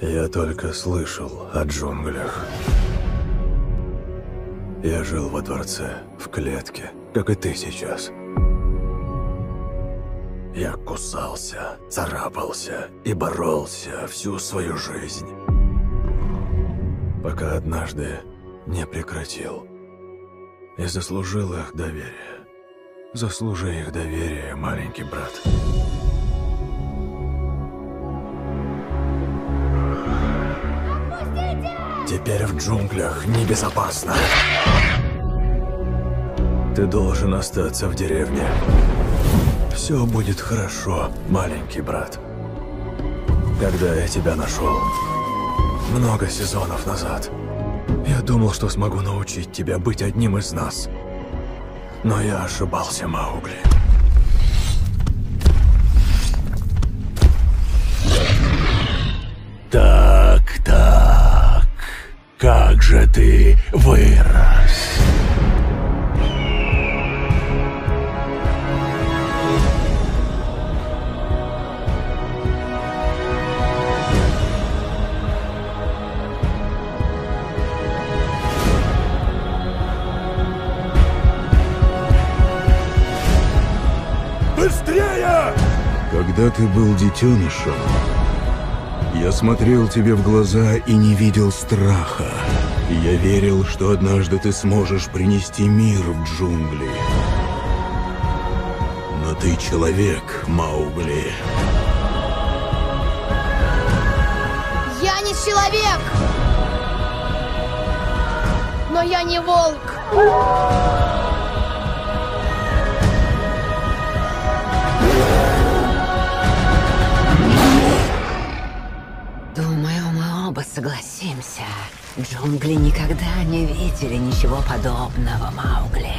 Я только слышал о джунглях. Я жил во дворце, в клетке, как и ты сейчас. Я кусался, царапался и боролся всю свою жизнь. Пока однажды не прекратил. И заслужил их доверие. Заслужи их доверие, маленький брат. Теперь в джунглях небезопасно. Ты должен остаться в деревне. Все будет хорошо, маленький брат. Когда я тебя нашел, много сезонов назад, я думал, что смогу научить тебя быть одним из нас. Но я ошибался, Маугли. Как же ты вырос. Быстрее! Когда ты был детенышем, я смотрел тебе в глаза и не видел страха. Я верил, что однажды ты сможешь принести мир в джунгли. Но ты человек, Маугли. Я не человек! Но я не волк! Согласимся. Джунгли никогда не видели ничего подобного, Маугли.